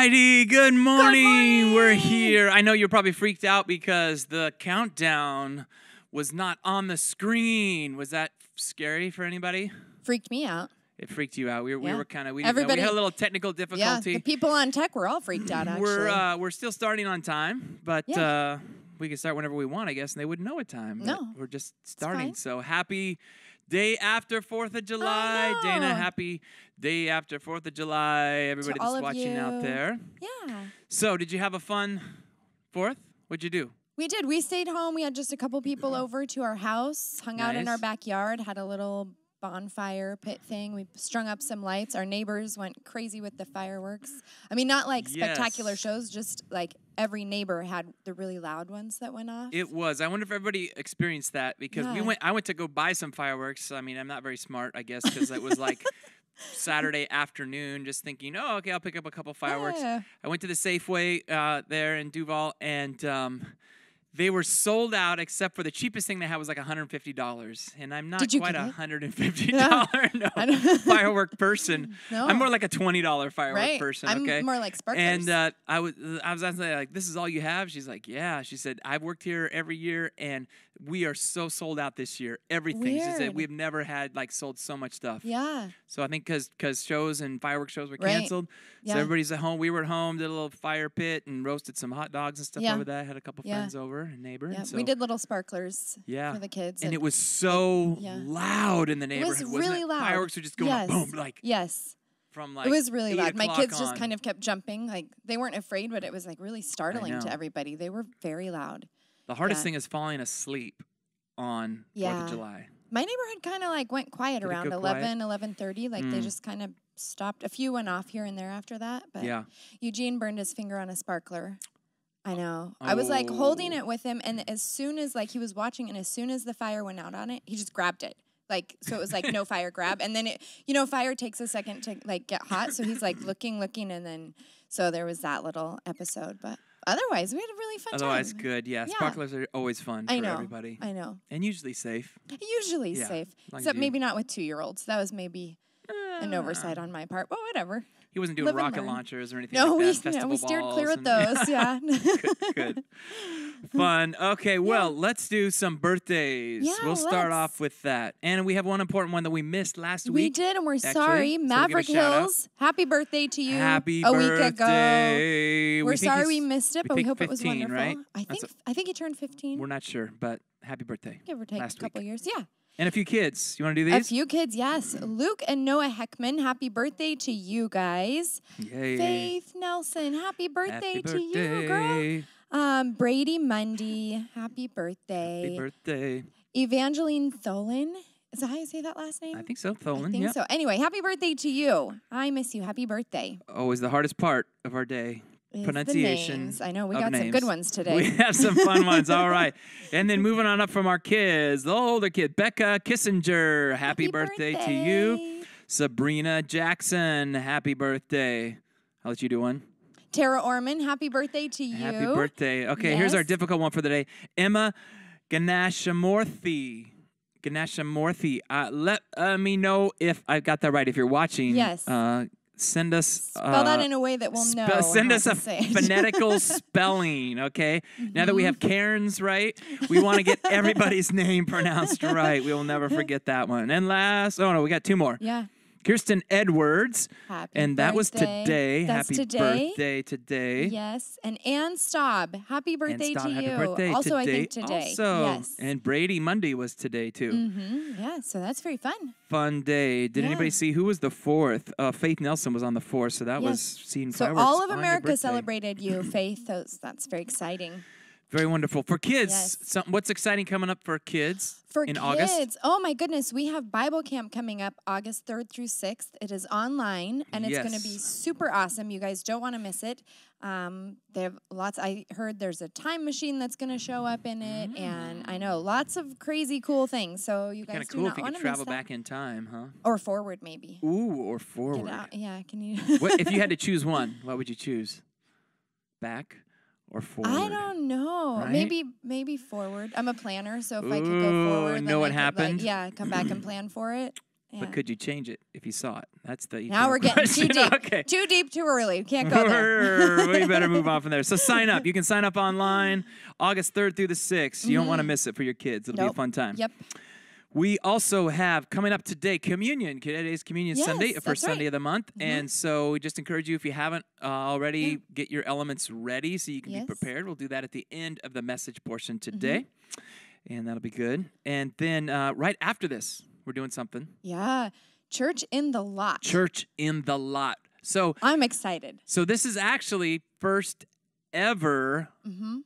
righty, good morning. We're here. I know you're probably freaked out because the countdown was not on the screen. Was that scary for anybody? Freaked me out. It freaked you out. We, were we were kind of we, didn't we Everybody- had a little technical difficulty. Yeah, the people on tech were all freaked out. Actually, we're uh, we're still starting on time, but Yeah. uh, we can start whenever we want, I guess, and they wouldn't know what time. No. we're just starting. So happy day after Fourth of July, Dana. Happy day after Fourth of July, everybody all that's watching out there. yeah, So, did you have a fun Fourth? What'd you do? we did. We stayed home. We had just a couple people over to our house, hung out in our backyard, had a little bonfire pit thing. We strung up some lights. Our neighbors went crazy with the fireworks. I mean, not like spectacular Yes. shows, just like every neighbor had the really loud ones that went off. It was. I wonder if everybody experienced that because we went. I went to go buy some fireworks. I mean, I'm not very smart, I guess, because it was like Saturday afternoon, just thinking, oh, okay, I'll pick up a couple fireworks. Yeah. I went to the Safeway uh, there in Duvall, and um, they were sold out except for the cheapest thing they had was like $150. And I'm not quite a $150 I no, firework person. No. I'm more like a $20 firework right. person. I'm okay. more like sparklers. And uh, I was, I was asking like, "This is all you have?" She's like, "Yeah." She said, "I've worked here every year, and we are so sold out this year. Everything." Weird. She said, "We've never had like sold so much stuff." yeah, So I think because because shows and fireworks shows were Right. canceled, yeah. so everybody's at home. We were at home, did a little fire pit, and roasted some hot dogs and stuff Yeah. over that. Had a couple Yeah. friends over, and neighbor. yeah. and so, we did little sparklers Yeah. for the kids. and it was so yeah. loud in the was neighborhood. wasn't really it? loud. Fireworks were just going Yes. boom, like yes. from like. it was really loud. My kids just kind of kept jumping. Like they weren't afraid, but it was like really startling to everybody. They were very loud. The hardest yeah. thing is falling asleep on Fourth of July. My neighborhood kind of like went quiet Did around go quiet? 11, 11:30. Like they Mm. just kind of stopped. A few went off here and there after that, but Yeah. Eugene burned his finger on a sparkler. I know. I was like holding Oh. it with him, and as soon as like he was watching, and as soon as the fire went out on it, he just grabbed it. Like so, it was like no fire grab, and then it, you know, fire takes a second to like get hot. So he's like looking, looking, and then so there was that little episode. But otherwise, we had a really fun time. Otherwise, time. good. Yeah, Yeah. sparklers are always fun for I know. everybody, I know. and usually safe. Usually Yeah, safe, except maybe not with two year olds. That was maybe an oversight Ah. on my part, but whatever. He wasn't doing Live rocket launchers or anything No, like we that. no, festival we steered clear of those. Yeah. good, good. Fun. Okay, well, let's do some birthdays. Yeah, we'll start let's. off with that. And we have one important one that we missed last We week. We did, and we're actually, so sorry. we'll Maverick. Hills, happy birthday to you. Happy a birthday. week ago. We We're think sorry we missed it, we but we hope it was wonderful. right? I think I think he turned 15. We're not sure, but happy birthday. Give or take last a couple week. years. Yeah. And a few kids. You want to do these? A few kids, yes. Luke and Noah Heckman, happy birthday to you guys. Yay. Faith Nelson, happy birthday, Happy to you, girl. Um, Brady Mundy, happy birthday. Happy birthday. Evangeline Tholen. Is that how you say that last name? I think so, Tholen. I think Yeah. so. Anyway, happy birthday to you. I miss you. Happy birthday. Always the hardest part of our day. Pronunciation names. I know we got some good ones today. We have some fun ones. All right. And then moving on up from our kids, the older kid, Becca Kissinger. Happy, birthday, to you. Sabrina Jackson. Happy birthday. I'll let you do one. Tara Orman, happy birthday to you. Happy birthday. Okay, here's our difficult one for the day. Emma Ganashamorthy. Ganashamorthy. Uh, let uh, me know if I got that right. If you're watching, Yes. uh, send us. Spell that uh, in a way that we'll Spe- know. send us a phonetical spelling, okay? Now that we Mm-hmm. have Karen's right, we want to get everybody's name pronounced right. We will never forget that one. And last, oh no, we got two more. Yeah. Kirsten Edwards, Happy and that was today. That's Happy today. birthday today. Yes. And Ann Staub, happy birthday Staub, to happy you. birthday also, I today. think today. Also, Yes. and Brady Monday was today too. mm-hmm. Yeah. So that's very fun. Fun day. Did Yeah. anybody see who was the fourth? Uh, Faith Nelson was on the fourth, so that Yes. was seen. So all of America celebrated you, Faith. Those, that's very exciting. Very wonderful. For kids, Yes. some, what's exciting coming up for kids For in kids, August? oh my goodness, we have Bible camp coming up August 3rd through 6th. It is online and it's going to be super awesome. You guys don't want to miss it. Um, they have lots. I heard there's a time machine that's going to show up in it, and I know lots of crazy cool things. So you guys Kind of do cool not if you to travel back in time, huh? or forward maybe. Ooh, or forward. Yeah, can you? what, if you had to choose one, what would you choose? Back or forward? I don't know. Right? Maybe maybe forward. I'm a planner, so if I could go forward, know what could, like, happened? yeah, come back and plan for it. Yeah. But could you change it if you saw it? That's the now we're getting too deep. Okay. Too deep, too early. Can't go there. We're- better move on from there. So sign up. You can sign up online August 3rd through the 6th. You don't want to miss it for your kids. It'll be a Mm-hmm. Fun time. Yep. We also have coming up today communion. Today's communion Sunday, Yes, first that's Sunday of the month, and so we just encourage you if you haven't uh, already, get your elements ready so you can Yes. be prepared. We'll do that at the end of the message portion today, and that'll be good. And then uh, right after this, we're doing something Yeah. Church in the lot. church in the lot. So I'm excited. so this is actually first ever hmm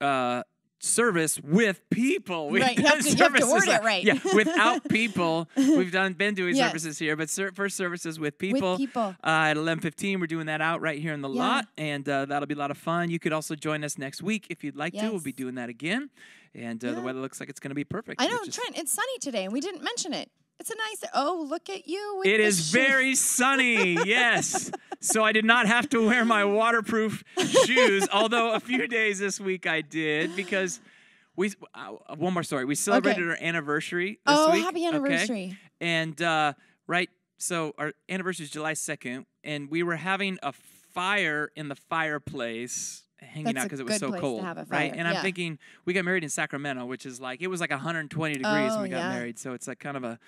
uh, service with people. We've Right, you have done to- you have to services word it right. Yeah, without people. We've done been doing Yes. services here, but ser- first services with people. With people. Uh, at 11:15, we're doing that out right here in the Yeah. lot, and uh, that'll be a lot of fun. You could also join us next week if you'd like to. We'll be doing that again, and uh, the weather looks like it's going to be perfect. I know, Trent. It's sunny today, and we didn't mention it. It's a nice. Oh, look at you. With It is shoes. very sunny, yes. So I did not have to wear my waterproof shoes, although a few days this week I did because we. Uh, one more story. We celebrated our anniversary this Oh, week. happy okay? anniversary. And uh, right, so our anniversary is July second, and we were having a fire in the fireplace. Hanging That's out because it was so cold, right? And I'm thinking we got married in Sacramento, which is like it was like 120 degrees when Oh, we got yeah. married, so it's like kind of a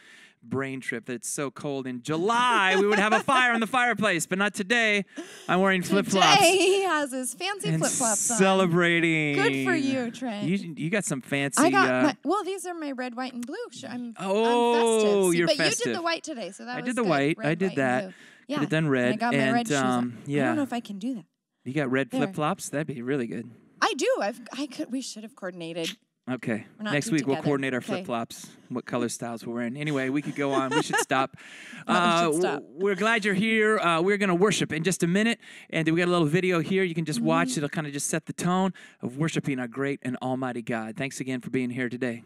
brain trip that it's so cold. In July, we would have a fire in the fireplace, but not today. I'm wearing flip flops Today he has his fancy flip flops on. celebrating. Good for you, Trent. You, you got some fancy. I got uh, my, well. These are my red, white, and blue. I'm, Oh, I'm festive. You're but you did the white today, so that I was did the good. white. I did white, that. Yeah, have done and red. I got my and red shoes. on. um, I don't know if I can do that. You got red flip flops. That'd be really good. I do. I've. I could. We should have coordinated. Okay. Next week we'll together. coordinate our Okay. flip flops, what color styles we're wearing. Anyway, we could go on. We should stop. No, we should Uh, w- stop. We're glad you're here. Uh, we're going to worship in just a minute, and we got a little video here. You can just Mm-hmm. watch. It'll kind of just set the tone of worshiping our great and almighty God. Thanks again for being here today.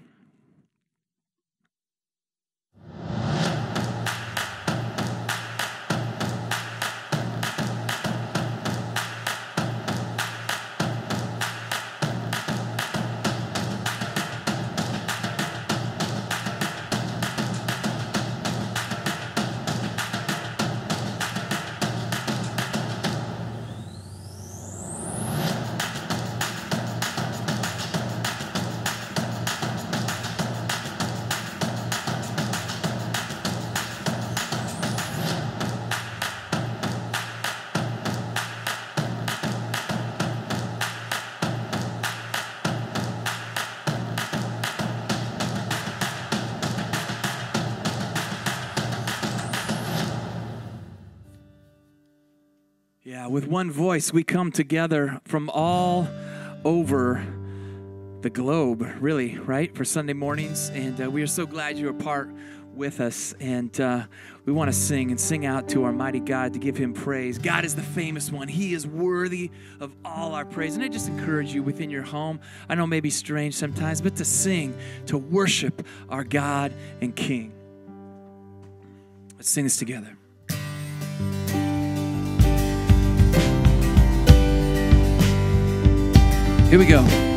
With one voice, we come together from all over the globe, really, right, for Sunday mornings. And uh, we are so glad you are part with us. And uh, we want to sing and sing out to our mighty God to give him praise. God is the famous one, He is worthy of all our praise. And I just encourage you within your home, I know it may be strange sometimes, but to sing, to worship our God and King. Let's sing this together. Here we go.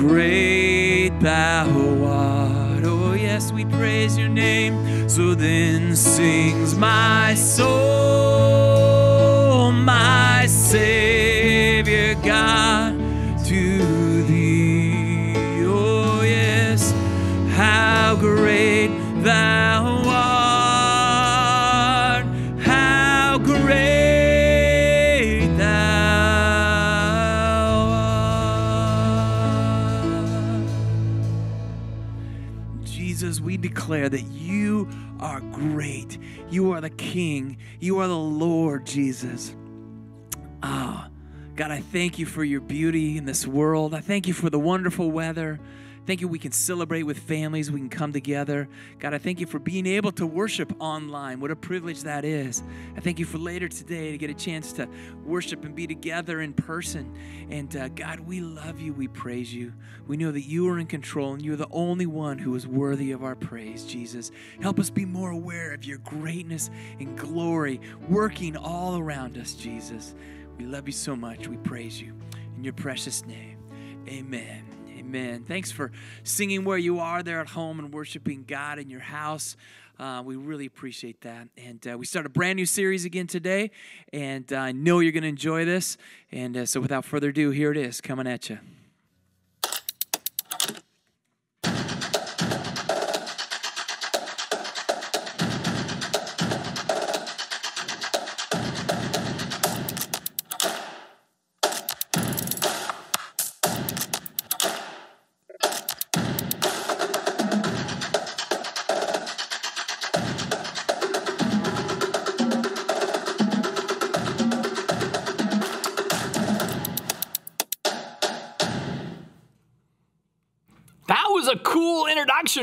great Thou Art! Oh, yes, we praise your name. So then sings my soul. King. You are the Lord, Jesus. Ah, oh, God, I thank you for your beauty in this world. I thank you for the wonderful weather. Thank you, we can celebrate with families, we can come together. God, I thank you for being able to worship online. What a privilege that is. I thank you for later today to get a chance to worship and be together in person. And uh, God, we love you, we praise you. We know that you are in control and you're the only one who is worthy of our praise, Jesus. Help us be more aware of your greatness and glory working all around us, Jesus. We love you so much. We praise you. In your precious name, amen. Amen. Thanks for singing where you are there at home and worshiping God in your house. Uh, we really appreciate that. And uh, we start a brand new series again today. And I know you're going to enjoy this. And uh, so without further ado, here it is coming at you.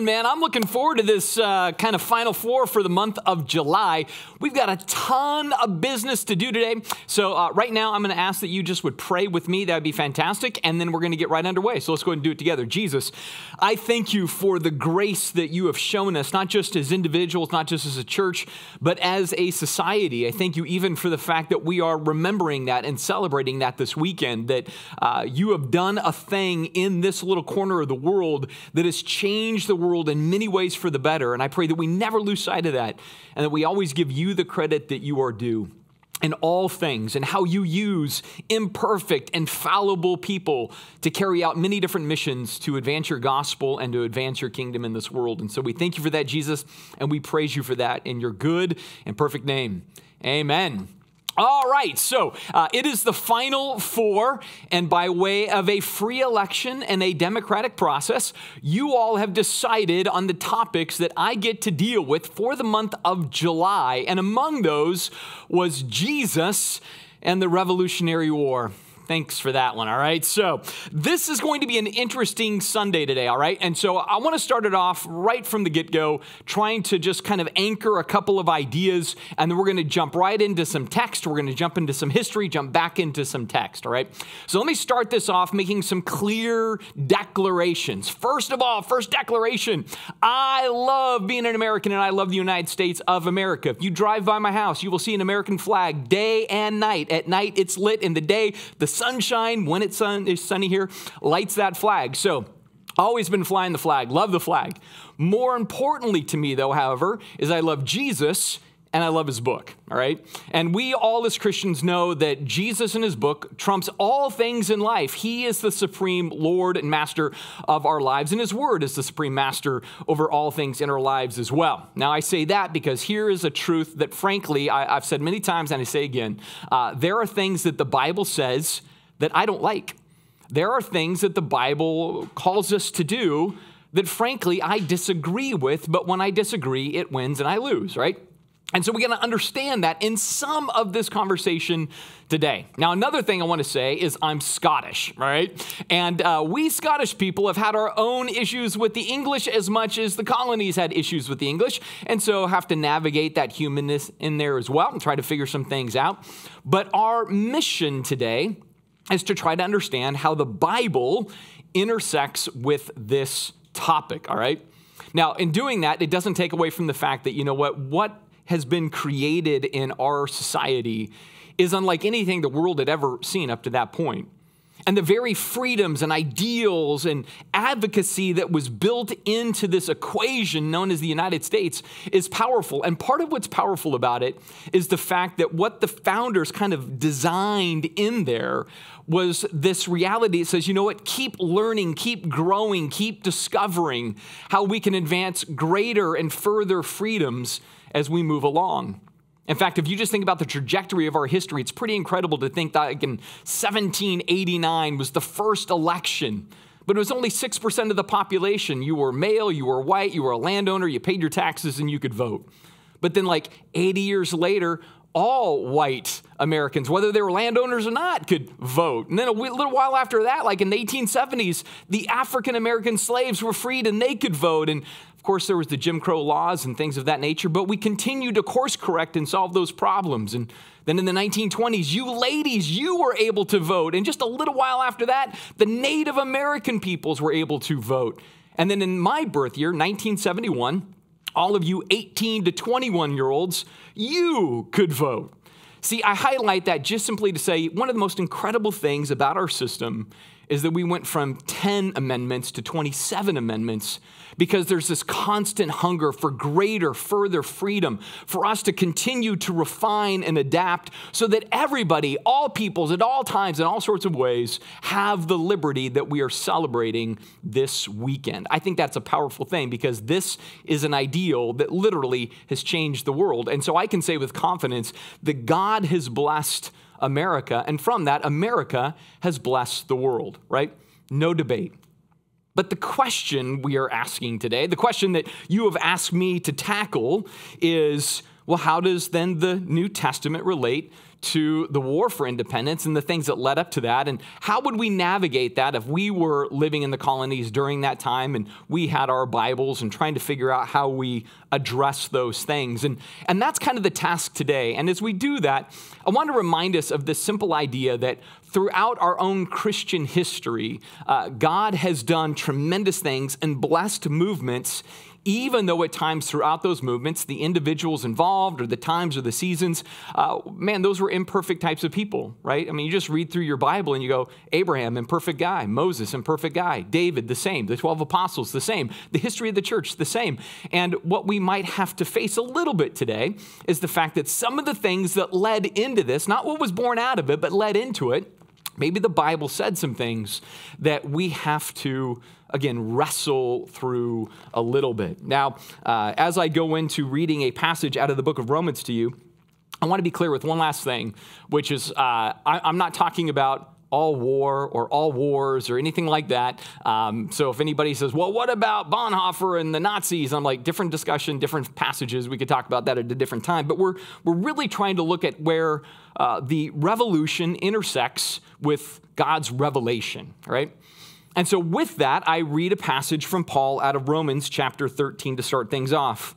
Man. I'm looking forward to this uh, kind of final four for the month of July. We've got a ton of business to do today. So, uh, right now, I'm going to ask that you just would pray with me. That would be fantastic. And then we're going to get right underway. So, let's go ahead and do it together. Jesus, I thank you for the grace that you have shown us, not just as individuals, not just as a church, but as a society. I thank you even for the fact that we are remembering that and celebrating that this weekend, that uh, you have done a thing in this little corner of the world that has changed the world in many ways for the better. And I pray that we never lose sight of that and that we always give you the credit that you are due in all things and how you use imperfect and fallible people to carry out many different missions to advance your gospel and to advance your kingdom in this world. And so we thank you for that, Jesus, and we praise you for that in your good and perfect name. Amen. All right, so uh, it is the final four, and by way of a free election and a democratic process, you all have decided on the topics that I get to deal with for the month of July. And among those was Jesus and the Revolutionary War. Thanks for that one, all right? So, this is going to be an interesting Sunday today, all right? And so, I want to start it off right from the get go, trying to just kind of anchor a couple of ideas, and then we're going to jump right into some text. We're going to jump into some history, jump back into some text, all right? So, let me start this off making some clear declarations. First of all, first declaration I love being an American and I love the United States of America. If you drive by my house, you will see an American flag day and night. At night, it's lit, in the day, the sunshine, when it's sun, sunny here, lights that flag. So, always been flying the flag, love the flag. More importantly to me, though, however, is I love Jesus and I love his book, all right? And we all as Christians know that Jesus and his book trumps all things in life. He is the supreme Lord and master of our lives, and his word is the supreme master over all things in our lives as well. Now, I say that because here is a truth that, frankly, I, have said many times and I say again uh, there are things that the Bible says that I don't like. There are things that the Bible calls us to do that, frankly, I disagree with, but when I disagree, it wins and I lose, right? And so we got to understand that in some of this conversation today. Now, another thing I want to say is I'm Scottish, right? And uh, we Scottish people have had our own issues with the English as much as the colonies had issues with the English, and so have to navigate that humanness in there as well and try to figure some things out. But our mission today is to try to understand how the Bible intersects with this topic, all right? Now, in doing that, it doesn't take away from the fact that, you know what, what has been created in our society is unlike anything the world had ever seen up to that point. And the very freedoms and ideals and advocacy that was built into this equation known as the United States is powerful. And part of what's powerful about it is the fact that what the founders kind of designed in there was this reality that says, you know what, keep learning, keep growing, keep discovering how we can advance greater and further freedoms as we move along. In fact, if you just think about the trajectory of our history, it's pretty incredible to think that like in 1789 was the first election, but it was only 6% of the population. You were male, you were white, you were a landowner, you paid your taxes, and you could vote. But then, like 80 years later, all white Americans, whether they were landowners or not, could vote. And then a little while after that, like in the 1870s, the African American slaves were freed and they could vote. And of course, there was the Jim Crow laws and things of that nature, but we continued to course correct and solve those problems. And then in the 1920s, you ladies, you were able to vote. And just a little while after that, the Native American peoples were able to vote. And then in my birth year, 1971, all of you 18 to 21 year olds, you could vote. See, I highlight that just simply to say one of the most incredible things about our system is that we went from 10 amendments to 27 amendments because there's this constant hunger for greater, further freedom, for us to continue to refine and adapt so that everybody, all peoples, at all times, in all sorts of ways, have the liberty that we are celebrating this weekend. I think that's a powerful thing because this is an ideal that literally has changed the world. And so I can say with confidence that God has blessed America, and from that, America has blessed the world, right? No debate. But the question we are asking today, the question that you have asked me to tackle is well, how does then the New Testament relate to the war for independence and the things that led up to that. And how would we navigate that if we were living in the colonies during that time and we had our Bibles and trying to figure out how we address those things? And, and that's kind of the task today. And as we do that, I want to remind us of this simple idea that throughout our own Christian history, uh, God has done tremendous things and blessed movements even though at times throughout those movements, the individuals involved or the times or the seasons, uh, man, those were imperfect types of people, right? I mean, you just read through your Bible and you go, Abraham, imperfect guy, Moses, imperfect guy, David, the same, the 12 apostles, the same, the history of the church, the same. And what we might have to face a little bit today is the fact that some of the things that led into this, not what was born out of it, but led into it, maybe the Bible said some things that we have to again, wrestle through a little bit. Now, uh, as I go into reading a passage out of the book of Romans to you, I want to be clear with one last thing, which is uh, I, I'm not talking about all war or all wars or anything like that. Um, so if anybody says, well, what about Bonhoeffer and the Nazis? I'm like, different discussion, different passages. We could talk about that at a different time. But we're, we're really trying to look at where uh, the revolution intersects with God's revelation, right? And so, with that, I read a passage from Paul out of Romans chapter 13 to start things off.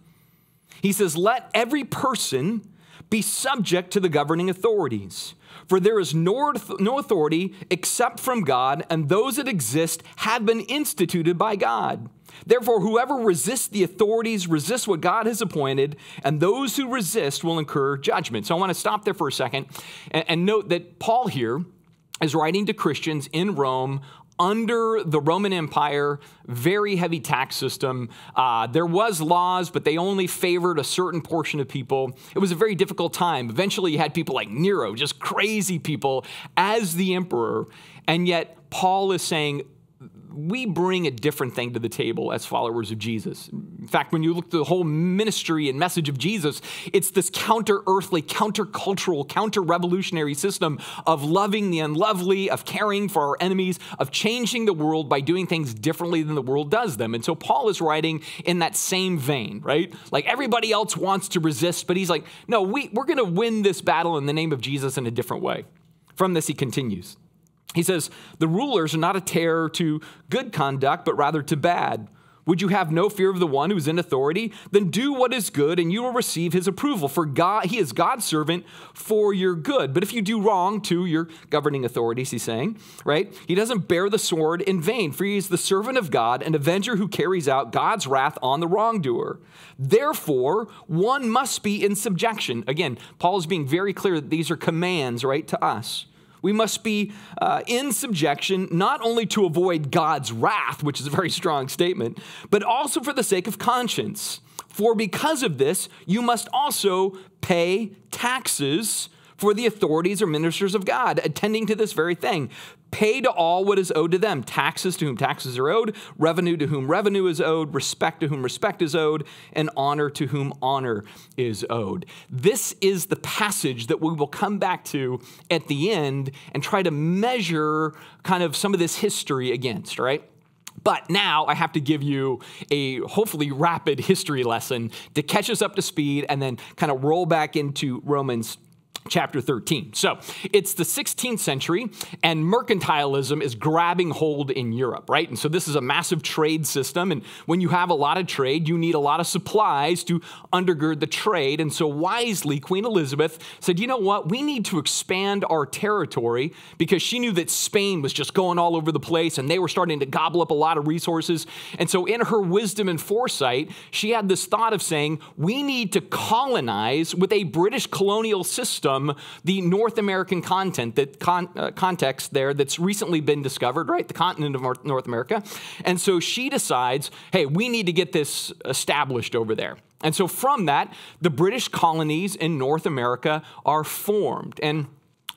He says, Let every person be subject to the governing authorities. For there is no, authority except from God, and those that exist have been instituted by God. Therefore, whoever resists the authorities resists what God has appointed, and those who resist will incur judgment. So I want to stop there for a second and note that Paul here is writing to Christians in Rome under the Roman Empire, very heavy tax system. Uh, there was laws, but they only favored a certain portion of people. It was a very difficult time. Eventually, you had people like Nero, just crazy people, as the emperor. And yet, Paul is saying we bring a different thing to the table as followers of Jesus. In fact, when you look at the whole ministry and message of Jesus, it's this counter earthly, counter cultural, counter revolutionary system of loving the unlovely, of caring for our enemies, of changing the world by doing things differently than the world does them. And so Paul is writing in that same vein, right? Like everybody else wants to resist, but he's like, no, we, we're going to win this battle in the name of Jesus in a different way. From this, he continues. He says, The rulers are not a terror to good conduct, but rather to bad. Would you have no fear of the one who is in authority? Then do what is good, and you will receive his approval. For God, he is God's servant for your good. But if you do wrong to your governing authorities, he's saying, right? He doesn't bear the sword in vain, for he is the servant of God, an avenger who carries out God's wrath on the wrongdoer. Therefore, one must be in subjection. Again, Paul is being very clear that these are commands, right, to us. We must be uh, in subjection, not only to avoid God's wrath, which is a very strong statement, but also for the sake of conscience. For because of this, you must also pay taxes for the authorities or ministers of God, attending to this very thing. Pay to all what is owed to them taxes to whom taxes are owed, revenue to whom revenue is owed, respect to whom respect is owed, and honor to whom honor is owed. This is the passage that we will come back to at the end and try to measure kind of some of this history against, right? But now I have to give you a hopefully rapid history lesson to catch us up to speed and then kind of roll back into Romans chapter 13. So it's the 16th century, and mercantilism is grabbing hold in Europe, right? And so this is a massive trade system. And when you have a lot of trade, you need a lot of supplies to undergird the trade. And so wisely, Queen Elizabeth said, you know what? We need to expand our territory because she knew that Spain was just going all over the place and they were starting to gobble up a lot of resources. And so, in her wisdom and foresight, she had this thought of saying, we need to colonize with a British colonial system the North American content that con, uh, context there that's recently been discovered, right? The continent of North America. And so she decides, hey, we need to get this established over there. And so from that, the British colonies in North America are formed. And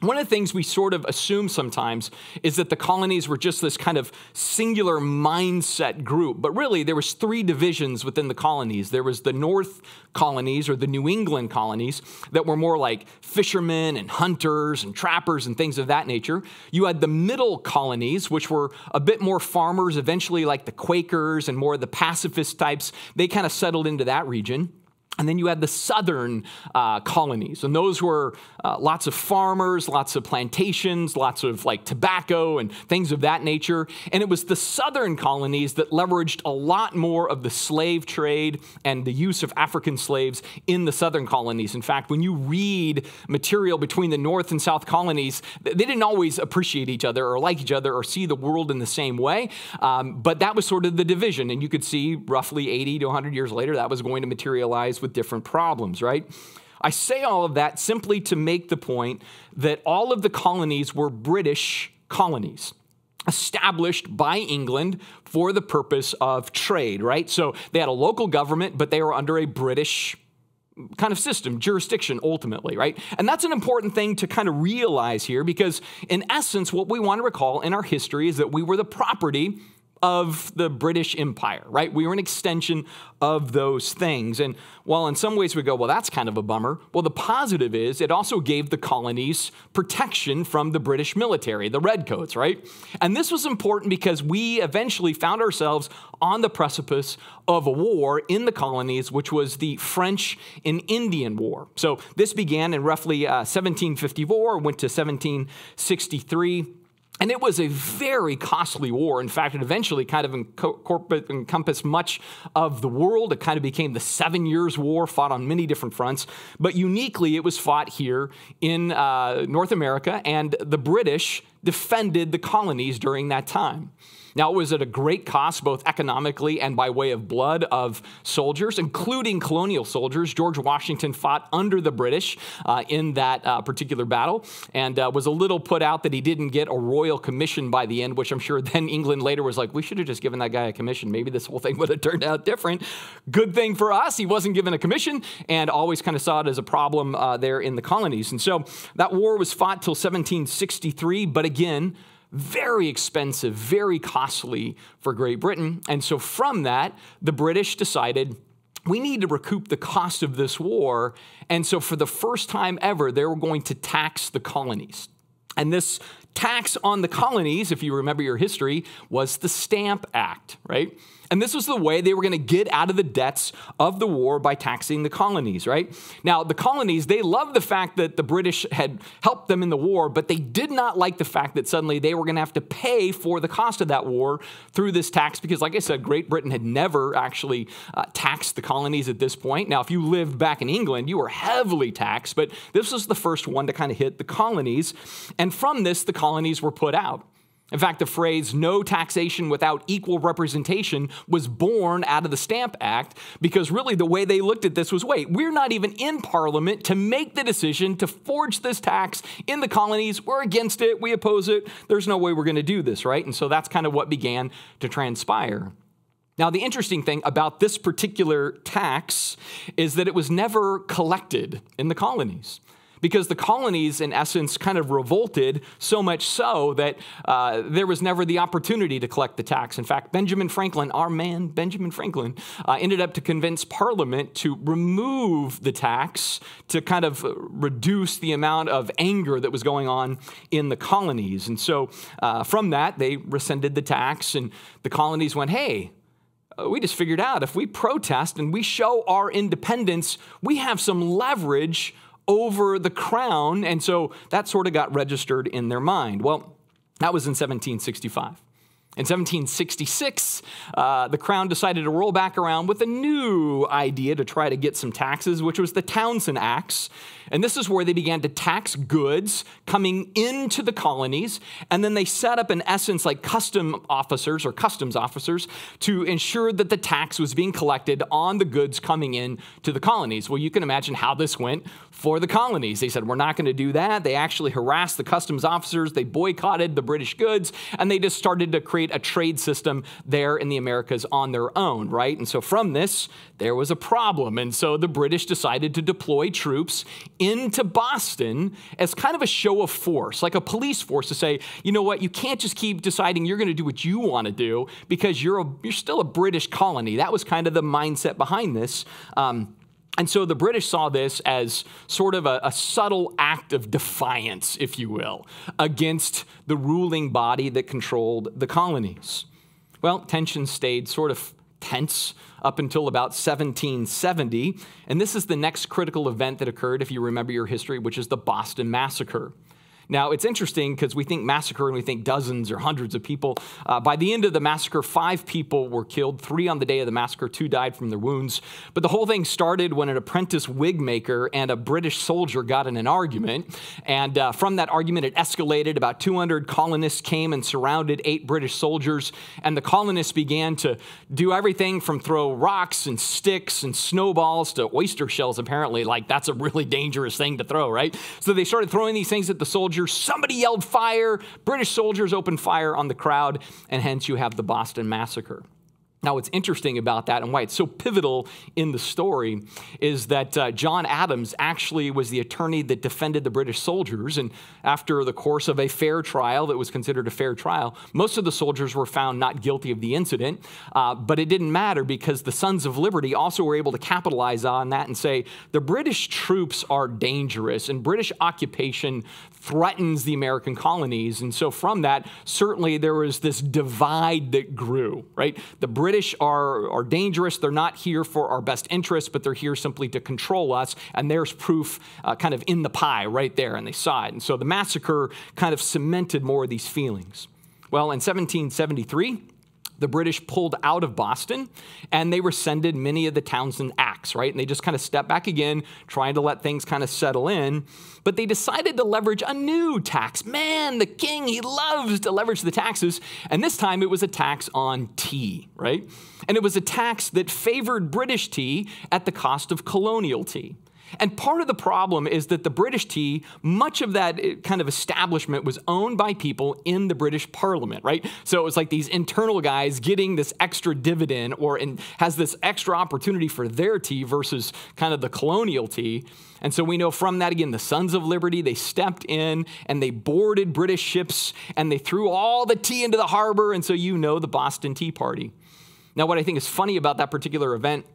one of the things we sort of assume sometimes is that the colonies were just this kind of singular mindset group, but really there was three divisions within the colonies. There was the North colonies or the New England colonies that were more like fishermen and hunters and trappers and things of that nature. You had the middle colonies, which were a bit more farmers, eventually like the Quakers and more of the pacifist types. They kind of settled into that region. And then you had the southern uh, colonies, and those were uh, lots of farmers, lots of plantations, lots of like tobacco and things of that nature. And it was the southern colonies that leveraged a lot more of the slave trade and the use of African slaves in the southern colonies. In fact, when you read material between the north and south colonies, they didn't always appreciate each other or like each other or see the world in the same way. Um, but that was sort of the division. And you could see roughly 80 to 100 years later, that was going to materialize with different problems, right? I say all of that simply to make the point that all of the colonies were British colonies established by England for the purpose of trade, right? So they had a local government, but they were under a British kind of system, jurisdiction ultimately, right? And that's an important thing to kind of realize here because, in essence, what we want to recall in our history is that we were the property of the British Empire, right? We were an extension of those things. And while in some ways we go, well, that's kind of a bummer, well, the positive is it also gave the colonies protection from the British military, the Redcoats, right? And this was important because we eventually found ourselves on the precipice of a war in the colonies, which was the French and Indian War. So this began in roughly uh, 1754, went to 1763. And it was a very costly war. In fact, it eventually kind of encompassed much of the world. It kind of became the Seven Years' War, fought on many different fronts. But uniquely, it was fought here in uh, North America, and the British defended the colonies during that time. Now, it was at a great cost, both economically and by way of blood of soldiers, including colonial soldiers. George Washington fought under the British uh, in that uh, particular battle and uh, was a little put out that he didn't get a royal commission by the end, which I'm sure then England later was like, we should have just given that guy a commission. Maybe this whole thing would have turned out different. Good thing for us, he wasn't given a commission and always kind of saw it as a problem uh, there in the colonies. And so that war was fought till 1763, but again, very expensive, very costly for Great Britain. And so from that, the British decided we need to recoup the cost of this war. And so for the first time ever, they were going to tax the colonies. And this tax on the colonies, if you remember your history, was the Stamp Act, right? And this was the way they were going to get out of the debts of the war by taxing the colonies, right? Now, the colonies, they loved the fact that the British had helped them in the war, but they did not like the fact that suddenly they were going to have to pay for the cost of that war through this tax because, like I said, Great Britain had never actually uh, taxed the colonies at this point. Now, if you lived back in England, you were heavily taxed, but this was the first one to kind of hit the colonies. And from this, the colonies were put out. In fact, the phrase no taxation without equal representation was born out of the Stamp Act because really the way they looked at this was wait, we're not even in Parliament to make the decision to forge this tax in the colonies. We're against it, we oppose it. There's no way we're going to do this, right? And so that's kind of what began to transpire. Now, the interesting thing about this particular tax is that it was never collected in the colonies because the colonies, in essence, kind of revolted so much so that uh, there was never the opportunity to collect the tax. In fact, Benjamin Franklin, our man, Benjamin Franklin, uh, ended up to convince Parliament to remove the tax to kind of reduce the amount of anger that was going on in the colonies. And so uh, from that, they rescinded the tax, and the colonies went, hey, uh, we just figured out if we protest and we show our independence, we have some leverage over the crown. And so that sort of got registered in their mind. Well, that was in 1765. In 1766, uh, the crown decided to roll back around with a new idea to try to get some taxes, which was the Townshend Acts. And this is where they began to tax goods coming into the colonies. And then they set up, in essence, like custom officers or customs officers to ensure that the tax was being collected on the goods coming in to the colonies. Well, you can imagine how this went for the colonies. They said, We're not going to do that. They actually harassed the customs officers, they boycotted the British goods, and they just started to create a trade system there in the Americas on their own, right? And so from this, there was a problem. And so the British decided to deploy troops into Boston as kind of a show of force, like a police force to say, you know what, you can't just keep deciding you're going to do what you want to do because you're, a, you're still a British colony. That was kind of the mindset behind this. Um, and so the British saw this as sort of a, a, subtle act of defiance, if you will, against the ruling body that controlled the colonies. Well, tensions stayed sort of tense up until about 1770. And this is the next critical event that occurred, if you remember your history, which is the Boston Massacre. Now, it's interesting because we think massacre and we think dozens or hundreds of people. Uh, by the end of the massacre, five people were killed, three on the day of the massacre, two died from their wounds. But the whole thing started when an apprentice wig maker and a British soldier got in an argument. And uh, from that argument, it escalated. About 200 colonists came and surrounded eight British soldiers. And the colonists began to do everything from throw rocks and sticks and snowballs to oyster shells, apparently. Like, that's a really dangerous thing to throw, right? So they started throwing these things at the soldiers soldiers. Somebody yelled fire. British soldiers opened fire on the crowd, and hence you have the Boston Massacre. Now, what's interesting about that and why it's so pivotal in the story is that uh, John Adams actually was the attorney that defended the British soldiers. And after the course of a fair trial that was considered a fair trial, most of the soldiers were found not guilty of the incident. Uh, but it didn't matter because the Sons of Liberty also were able to capitalize on that and say the British troops are dangerous and British occupation threatens the American colonies. And so, from that, certainly there was this divide that grew, right? The British British are, are dangerous. They're not here for our best interests, but they're here simply to control us. And there's proof uh, kind of in the pie right there, and they saw it. And so the massacre kind of cemented more of these feelings. Well, in 1773, the British pulled out of Boston and they rescinded many of the Townshend Acts, right? And they just kind of stepped back again, trying to let things kind of settle in. But they decided to leverage a new tax. Man, the king, he loves to leverage the taxes. And this time it was a tax on tea, right? And it was a tax that favored British tea at the cost of colonial tea. And part of the problem is that the British tea, much of that eh, kind of establishment was owned by people in the British Parliament, right? So it was like these internal guys getting this extra dividend or in, has this extra opportunity for their tea versus kind of the colonial tea. And so we know from that again, the Sons of Liberty, they stepped in and they boarded British ships and they threw all the tea into the harbor. And so you know the Boston Tea Party. Now, what I think is funny about that particular event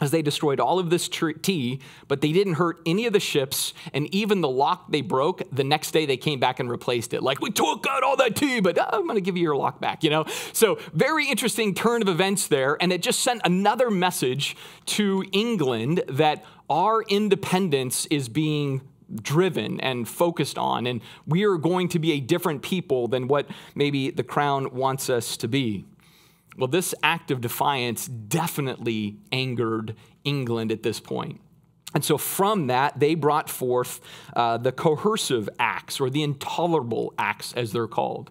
as they destroyed all of this tea, but they didn't hurt any of the ships, and even the lock they broke, the next day they came back and replaced it. Like, we took out all that tea, but uh, I'm gonna give you your lock back, you know? So, very interesting turn of events there, and it just sent another message to England that our independence is being driven and focused on, and we are going to be a different people than what maybe the crown wants us to be. Well, this act of defiance definitely angered England at this point. And so, from that, they brought forth uh, the coercive acts, or the intolerable acts, as they're called.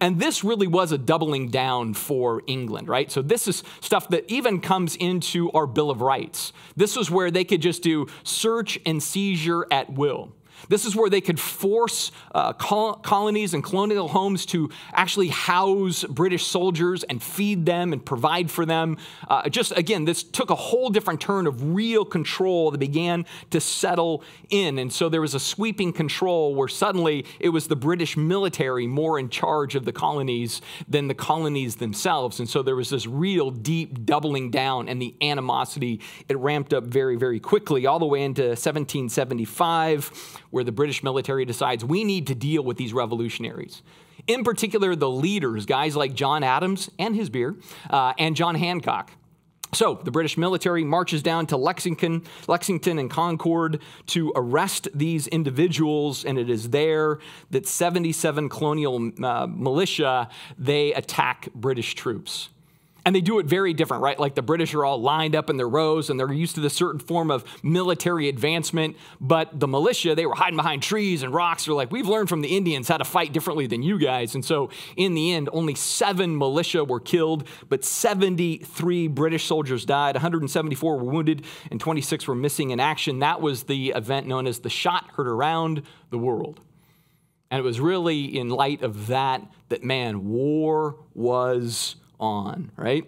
And this really was a doubling down for England, right? So, this is stuff that even comes into our Bill of Rights. This was where they could just do search and seizure at will. This is where they could force uh, col- colonies and colonial homes to actually house British soldiers and feed them and provide for them. Uh, just again, this took a whole different turn of real control that began to settle in. And so there was a sweeping control where suddenly it was the British military more in charge of the colonies than the colonies themselves. And so there was this real deep doubling down and the animosity. It ramped up very, very quickly, all the way into 1775 where the British military decides we need to deal with these revolutionaries. In particular, the leaders, guys like John Adams and his beer, uh, and John Hancock. So the British military marches down to Lexington, Lexington and Concord to arrest these individuals, and it is there that 77 colonial uh, militia they attack British troops. And they do it very different, right? Like the British are all lined up in their rows and they're used to this certain form of military advancement. But the militia, they were hiding behind trees and rocks. They're like, we've learned from the Indians how to fight differently than you guys. And so in the end, only seven militia were killed, but 73 British soldiers died, 174 were wounded, and 26 were missing in action. That was the event known as the shot heard around the world. And it was really in light of that that, man, war was on, right?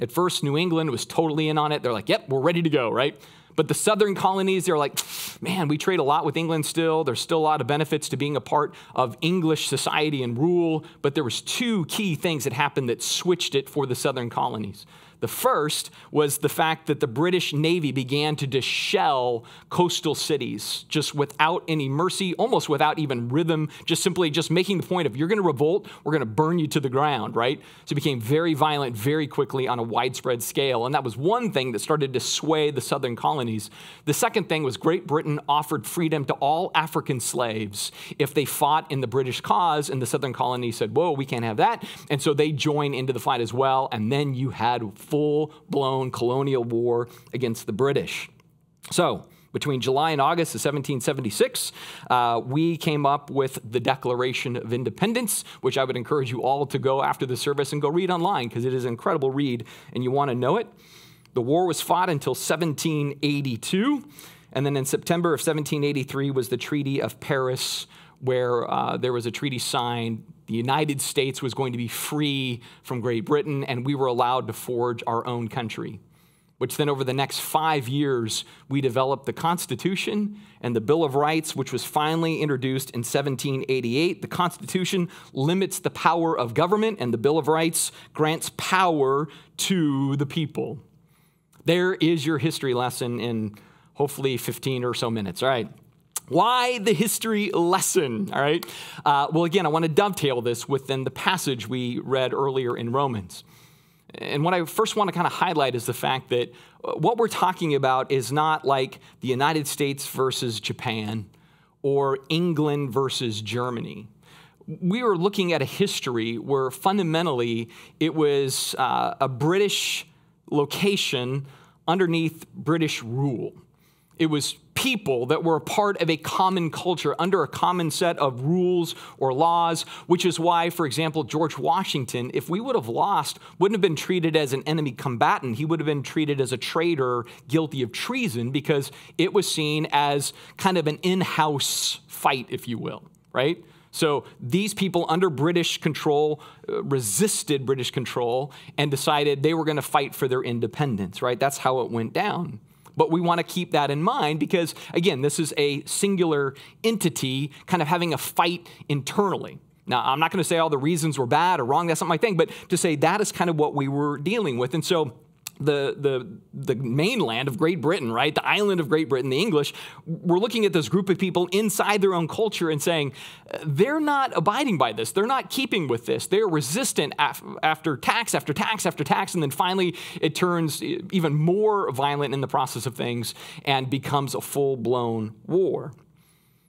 At first, New England was totally in on it. They're like, yep, we're ready to go, right? But the southern colonies, they're like, man, we trade a lot with England still. There's still a lot of benefits to being a part of English society and rule. But there was two key things that happened that switched it for the southern colonies. The first was the fact that the British Navy began to shell coastal cities just without any mercy, almost without even rhythm, just simply just making the point of you're going to revolt, we're going to burn you to the ground, right? So it became very violent very quickly on a widespread scale. And that was one thing that started to sway the southern colonies. The second thing was Great Britain offered freedom to all African slaves if they fought in the British cause, and the southern colonies said, whoa, we can't have that. And so they joined into the fight as well. And then you had full blown colonial war against the British. So, between July and August of 1776, uh, we came up with the Declaration of Independence, which I would encourage you all to go after the service and go read online because it is an incredible read and you want to know it. The war was fought until 1782, and then in September of 1783 was the Treaty of Paris, where uh, there was a treaty signed the United States was going to be free from Great Britain, and we were allowed to forge our own country. Which then, over the next five years, we developed the Constitution and the Bill of Rights, which was finally introduced in 1788. The Constitution limits the power of government, and the Bill of Rights grants power to the people. There is your history lesson in hopefully 15 or so minutes. All right. Why the history lesson? All right. Uh, well, again, I want to dovetail this within the passage we read earlier in Romans. And what I first want to kind of highlight is the fact that uh, what we're talking about is not like the United States versus Japan or England versus Germany. We are looking at a history where fundamentally it was uh, a British location underneath British rule. It was people that were a part of a common culture under a common set of rules or laws, which is why, for example, George Washington, if we would have lost, wouldn't have been treated as an enemy combatant. He would have been treated as a traitor guilty of treason because it was seen as kind of an in house fight, if you will, right? So these people under British control uh, resisted British control and decided they were going to fight for their independence, right? That's how it went down. But we want to keep that in mind because, again, this is a singular entity kind of having a fight internally. Now, I'm not going to say all the reasons were bad or wrong, that's not my thing, but to say that is kind of what we were dealing with. And so, the, the, the mainland of Great Britain, right? The island of Great Britain, the English, we're looking at this group of people inside their own culture and saying, they're not abiding by this. They're not keeping with this. They're resistant af- after tax, after tax, after tax. And then finally, it turns even more violent in the process of things and becomes a full blown war.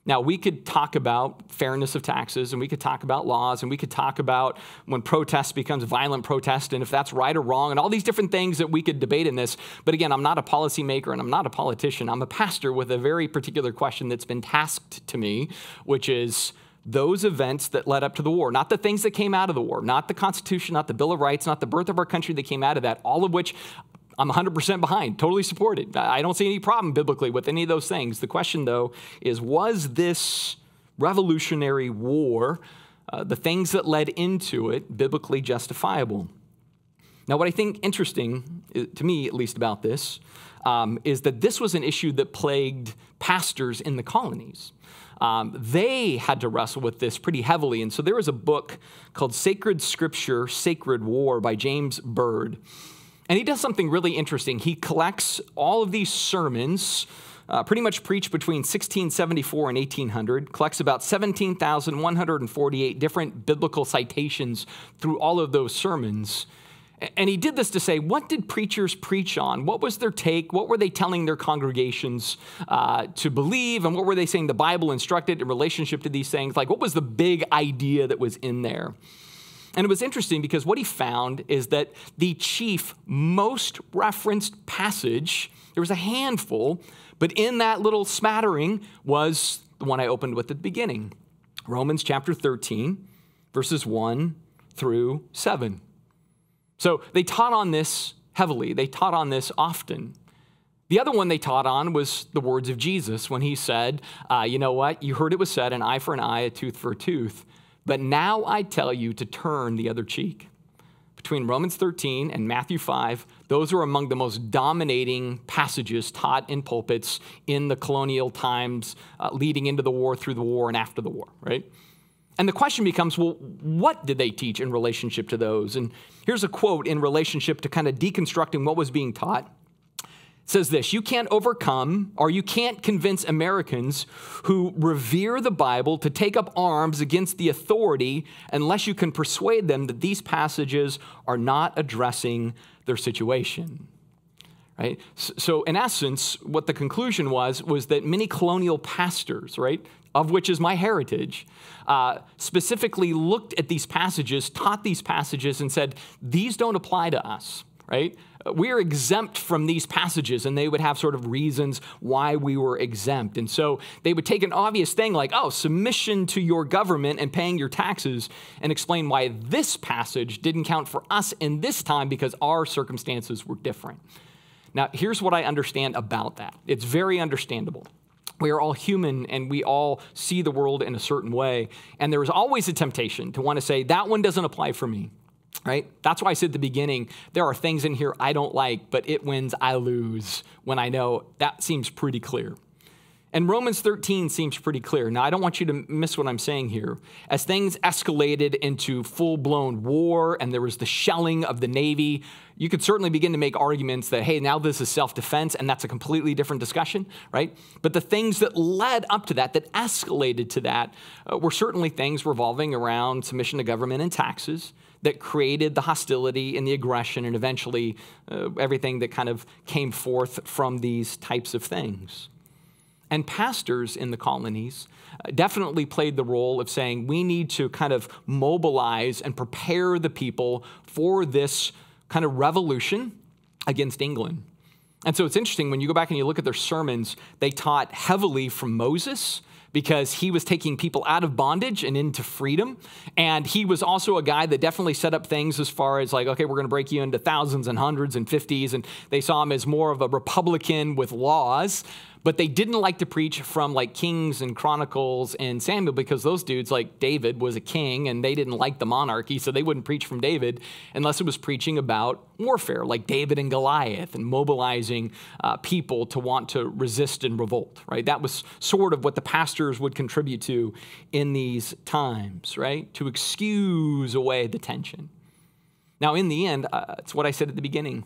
Now, we could talk about fairness of taxes and we could talk about laws and we could talk about when protest becomes violent protest and if that's right or wrong and all these different things that we could debate in this. But again, I'm not a policymaker and I'm not a politician. I'm a pastor with a very particular question that's been tasked to me, which is those events that led up to the war, not the things that came out of the war, not the Constitution, not the Bill of Rights, not the birth of our country that came out of that, all of which I'm 100% behind, totally supported. I don't see any problem biblically with any of those things. The question, though, is was this revolutionary war, uh, the things that led into it, biblically justifiable? Now, what I think interesting, uh, to me at least, about this um, is that this was an issue that plagued pastors in the colonies. Um, they had to wrestle with this pretty heavily. And so there was a book called Sacred Scripture, Sacred War by James Byrd. And he does something really interesting. He collects all of these sermons. Uh, pretty much preached between 1674 and 1800, collects about 17,148 different biblical citations through all of those sermons, and he did this to say, what did preachers preach on? What was their take? What were they telling their congregations uh, to believe? And what were they saying the Bible instructed in relationship to these things? Like, what was the big idea that was in there? And it was interesting because what he found is that the chief, most referenced passage, there was a handful, but in that little smattering was the one I opened with at the beginning Romans chapter 13, verses 1 through 7. So they taught on this heavily, they taught on this often. The other one they taught on was the words of Jesus when he said, uh, You know what? You heard it was said, an eye for an eye, a tooth for a tooth. But now I tell you to turn the other cheek. Between Romans 13 and Matthew 5, those are among the most dominating passages taught in pulpits in the colonial times uh, leading into the war, through the war, and after the war, right? And the question becomes well, what did they teach in relationship to those? And here's a quote in relationship to kind of deconstructing what was being taught. Says this You can't overcome or you can't convince Americans who revere the Bible to take up arms against the authority unless you can persuade them that these passages are not addressing their situation. Right? So, in essence, what the conclusion was was that many colonial pastors, right, of which is my heritage, uh, specifically looked at these passages, taught these passages, and said, These don't apply to us, right? We are exempt from these passages, and they would have sort of reasons why we were exempt. And so they would take an obvious thing like, oh, submission to your government and paying your taxes, and explain why this passage didn't count for us in this time because our circumstances were different. Now, here's what I understand about that it's very understandable we are all human and we all see the world in a certain way. And there is always a temptation to want to say, that one doesn't apply for me, right? That's why I said at the beginning, there are things in here I don't like, but it wins, I lose when I know that seems pretty clear. And Romans 13 seems pretty clear. Now, I don't want you to miss what I'm saying here. As things escalated into full blown war and there was the shelling of the Navy, you could certainly begin to make arguments that, hey, now this is self defense, and that's a completely different discussion, right? But the things that led up to that, that escalated to that, uh, were certainly things revolving around submission to government and taxes that created the hostility and the aggression and eventually uh, everything that kind of came forth from these types of things. And pastors in the colonies uh, definitely played the role of saying we need to kind of mobilize and prepare the people for this kind of revolution against England. And so it's interesting when you go back and you look at their sermons, they taught heavily from Moses because he was taking people out of bondage and into freedom. And he was also a guy that definitely set up things as far as like, okay, we're going to break you into thousands and hundreds and fifties. And they saw him as more of a Republican with laws but they didn't like to preach from like Kings and Chronicles and Samuel because those dudes, like David, was a king and they didn't like the monarchy, so they wouldn't preach from David unless it was preaching about warfare, like David and Goliath, and mobilizing uh, people to want to resist and revolt, right? That was sort of what the pastors would contribute to in these times, right? To excuse away the tension. Now, in the end, uh, it's what I said at the beginning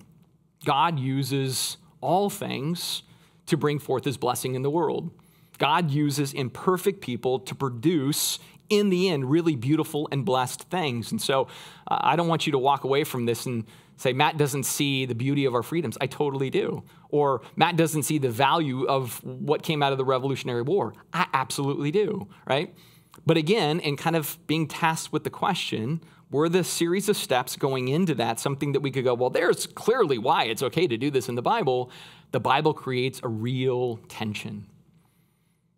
God uses all things to bring forth his blessing in the world. God uses imperfect people to produce, in the end, really beautiful and blessed things. And so uh, I don't want you to walk away from this and say, Matt doesn't see the beauty of our freedoms. I totally do. Or Matt doesn't see the value of what came out of the Revolutionary War. I absolutely do, right? But again, in kind of being tasked with the question, were the series of steps going into that something that we could go, well, there's clearly why it's okay to do this in the Bible the Bible creates a real tension.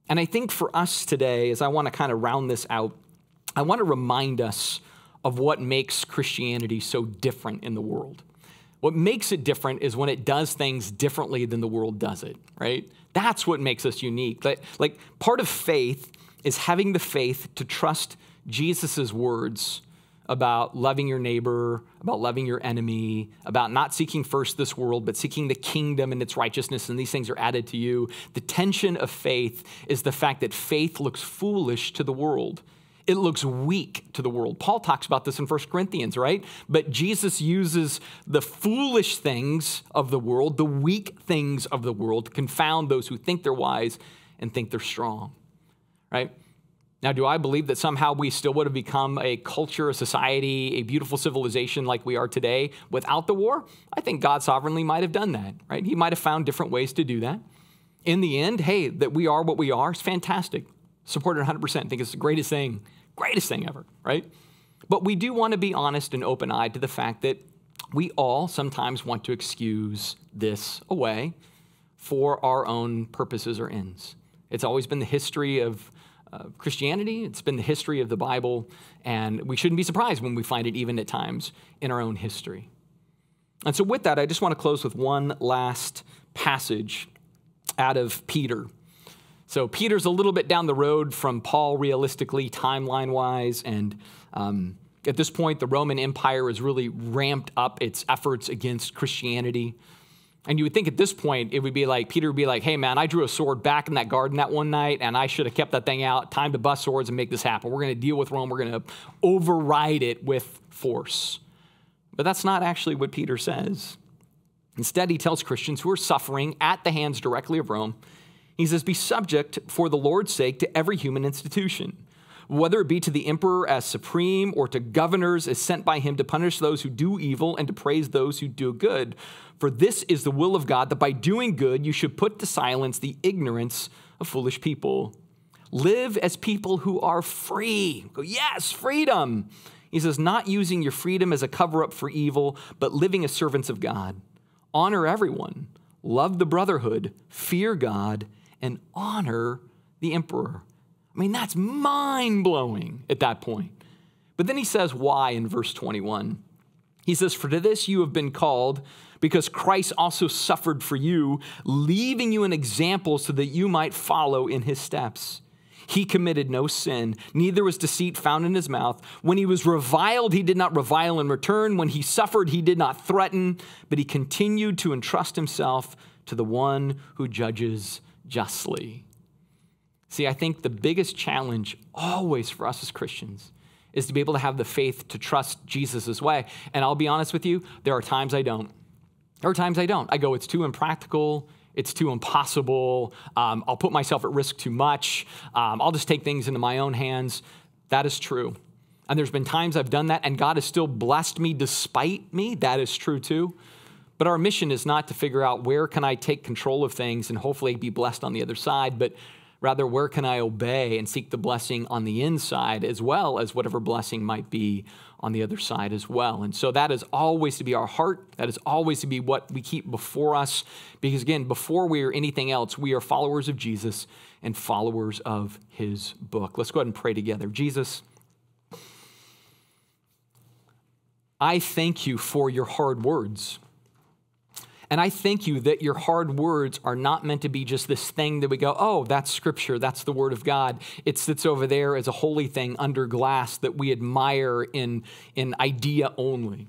And I think for us today, as I want to kind of round this out, I want to remind us of what makes Christianity so different in the world. What makes it different is when it does things differently than the world does it, right? That's what makes us unique. Like, like part of faith is having the faith to trust Jesus' words about loving your neighbor, about loving your enemy, about not seeking first this world, but seeking the kingdom and its righteousness, and these things are added to you. The tension of faith is the fact that faith looks foolish to the world. It looks weak to the world. Paul talks about this in 1 Corinthians, right? But Jesus uses the foolish things of the world, the weak things of the world, to confound those who think they're wise and think they're strong, right? Now, do I believe that somehow we still would have become a culture, a society, a beautiful civilization like we are today without the war? I think God sovereignly might have done that, right? He might have found different ways to do that. In the end, hey, that we are what we are is fantastic. Support it 100%. I think it's the greatest thing, greatest thing ever, right? But we do want to be honest and open eyed to the fact that we all sometimes want to excuse this away for our own purposes or ends. It's always been the history of uh, Christianity, it's been the history of the Bible, and we shouldn't be surprised when we find it even at times in our own history. And so, with that, I just want to close with one last passage out of Peter. So, Peter's a little bit down the road from Paul, realistically, timeline wise, and um, at this point, the Roman Empire has really ramped up its efforts against Christianity. And you would think at this point, it would be like, Peter would be like, hey man, I drew a sword back in that garden that one night, and I should have kept that thing out. Time to bust swords and make this happen. We're going to deal with Rome. We're going to override it with force. But that's not actually what Peter says. Instead, he tells Christians who are suffering at the hands directly of Rome, he says, Be subject for the Lord's sake to every human institution whether it be to the emperor as supreme or to governors as sent by him to punish those who do evil and to praise those who do good. For this is the will of God that by doing good you should put to silence the ignorance of foolish people. Live as people who are free. Yes, freedom. He says, not using your freedom as a cover up for evil, but living as servants of God. Honor everyone, love the brotherhood, fear God, and honor the emperor. I mean, that's mind blowing at that point. But then he says why in verse 21. He says, For to this you have been called, because Christ also suffered for you, leaving you an example so that you might follow in his steps. He committed no sin, neither was deceit found in his mouth. When he was reviled, he did not revile in return. When he suffered, he did not threaten, but he continued to entrust himself to the one who judges justly. See, I think the biggest challenge always for us as Christians is to be able to have the faith to trust Jesus' way. And I'll be honest with you, there are times I don't. There are times I don't. I go, it's too impractical. It's too impossible. Um, I'll put myself at risk too much. Um, I'll just take things into my own hands. That is true. And there's been times I've done that, and God has still blessed me despite me. That is true too. But our mission is not to figure out where can I take control of things and hopefully be blessed on the other side, but Rather, where can I obey and seek the blessing on the inside as well as whatever blessing might be on the other side as well? And so that is always to be our heart. That is always to be what we keep before us. Because again, before we are anything else, we are followers of Jesus and followers of his book. Let's go ahead and pray together. Jesus, I thank you for your hard words. And I thank you that your hard words are not meant to be just this thing that we go, oh, that's scripture, that's the word of God. It sits over there as a holy thing under glass that we admire in, in idea only.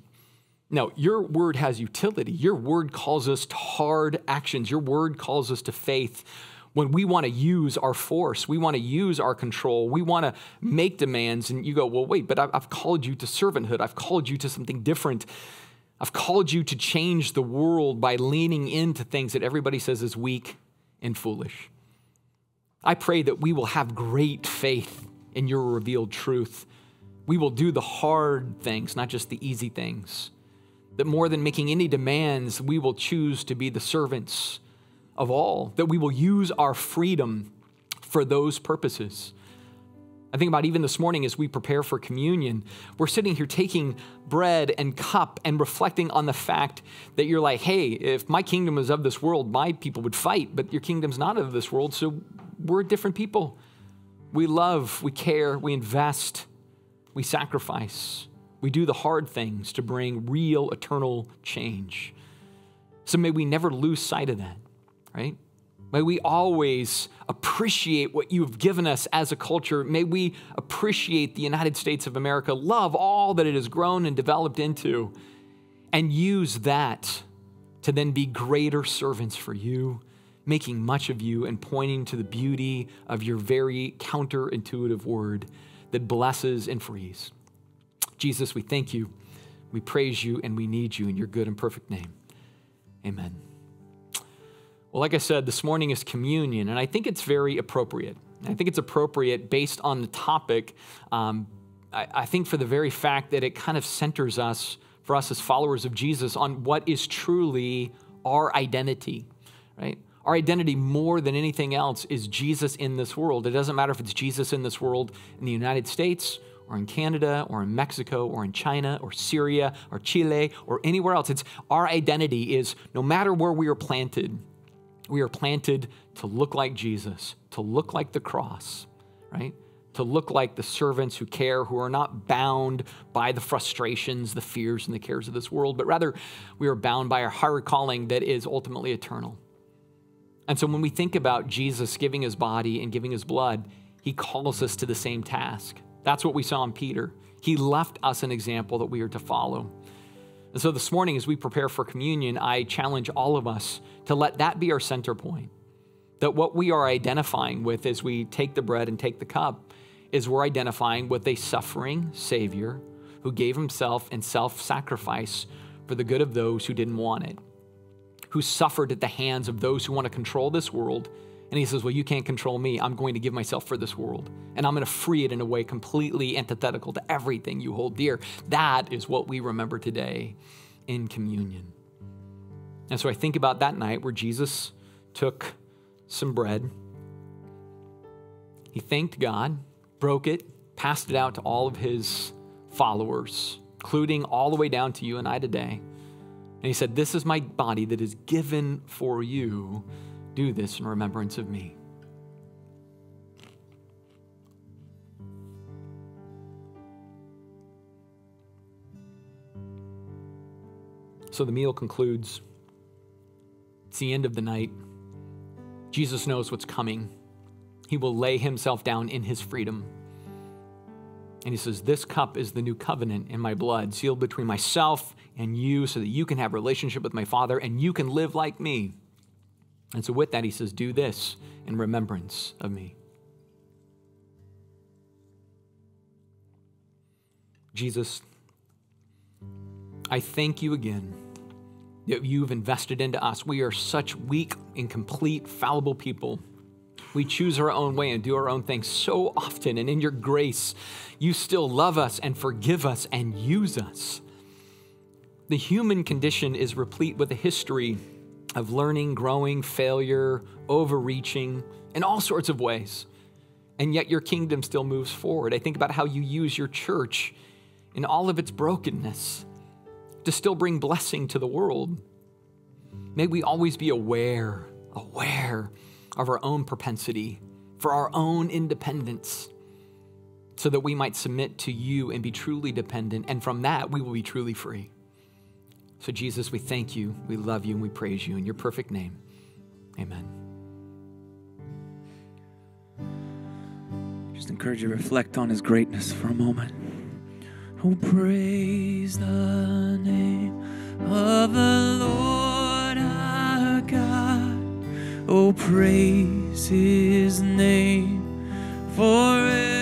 No, your word has utility. Your word calls us to hard actions. Your word calls us to faith when we want to use our force, we want to use our control, we want to make demands, and you go, well, wait, but I've called you to servanthood, I've called you to something different. I've called you to change the world by leaning into things that everybody says is weak and foolish. I pray that we will have great faith in your revealed truth. We will do the hard things, not just the easy things. That more than making any demands, we will choose to be the servants of all. That we will use our freedom for those purposes. I think about even this morning as we prepare for communion, we're sitting here taking bread and cup and reflecting on the fact that you're like, hey, if my kingdom was of this world, my people would fight, but your kingdom's not of this world, so we're different people. We love, we care, we invest, we sacrifice. We do the hard things to bring real eternal change. So may we never lose sight of that, right? May we always appreciate what you've given us as a culture. May we appreciate the United States of America, love all that it has grown and developed into, and use that to then be greater servants for you, making much of you and pointing to the beauty of your very counterintuitive word that blesses and frees. Jesus, we thank you, we praise you, and we need you in your good and perfect name. Amen. Well, like I said, this morning is communion, and I think it's very appropriate. I think it's appropriate based on the topic. Um, I, I think for the very fact that it kind of centers us, for us as followers of Jesus, on what is truly our identity, right? Our identity, more than anything else, is Jesus in this world. It doesn't matter if it's Jesus in this world in the United States or in Canada or in Mexico or in China or Syria or Chile or anywhere else. It's our identity is no matter where we are planted, we are planted to look like Jesus, to look like the cross, right? To look like the servants who care, who are not bound by the frustrations, the fears, and the cares of this world, but rather we are bound by a higher calling that is ultimately eternal. And so when we think about Jesus giving his body and giving his blood, he calls us to the same task. That's what we saw in Peter. He left us an example that we are to follow. And so this morning, as we prepare for communion, I challenge all of us to let that be our center point. That what we are identifying with as we take the bread and take the cup is we're identifying with a suffering Savior who gave himself in self sacrifice for the good of those who didn't want it who suffered at the hands of those who want to control this world. And he says, Well, you can't control me. I'm going to give myself for this world. And I'm going to free it in a way completely antithetical to everything you hold dear. That is what we remember today in communion. And so I think about that night where Jesus took some bread. He thanked God, broke it, passed it out to all of his followers, including all the way down to you and I today. And he said, This is my body that is given for you. Do this in remembrance of me. So the meal concludes. It's the end of the night. Jesus knows what's coming. He will lay himself down in his freedom. And he says, This cup is the new covenant in my blood, sealed between myself and you, so that you can have relationship with my Father and you can live like me. And so, with that, he says, Do this in remembrance of me. Jesus, I thank you again that you've invested into us. We are such weak, incomplete, fallible people. We choose our own way and do our own thing so often. And in your grace, you still love us and forgive us and use us. The human condition is replete with a history of learning, growing, failure, overreaching, in all sorts of ways. And yet your kingdom still moves forward. I think about how you use your church in all of its brokenness to still bring blessing to the world. May we always be aware, aware of our own propensity, for our own independence, so that we might submit to you and be truly dependent. And from that, we will be truly free. So, Jesus, we thank you, we love you, and we praise you in your perfect name. Amen. Just encourage you to reflect on his greatness for a moment. Oh, praise the name of the Lord our God. Oh, praise his name forevermore.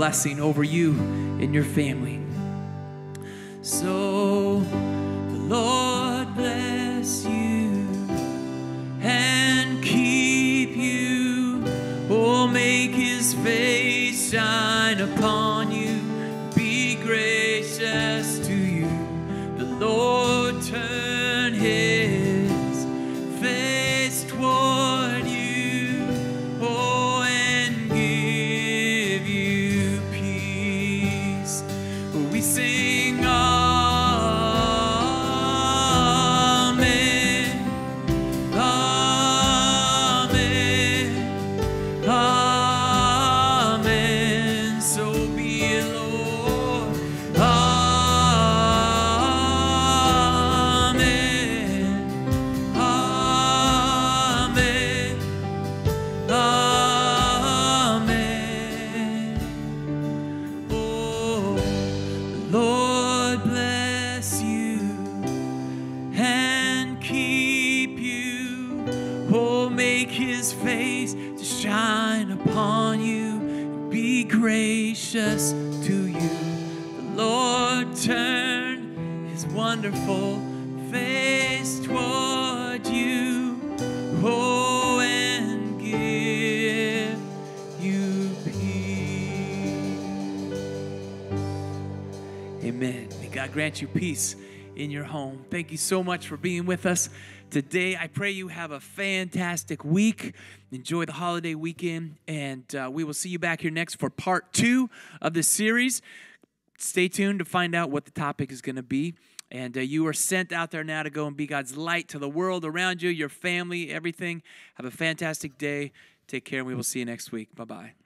Blessing over you and your family. You peace in your home. Thank you so much for being with us today. I pray you have a fantastic week. Enjoy the holiday weekend, and uh, we will see you back here next for part two of this series. Stay tuned to find out what the topic is going to be. And uh, you are sent out there now to go and be God's light to the world around you, your family, everything. Have a fantastic day. Take care, and we will see you next week. Bye bye.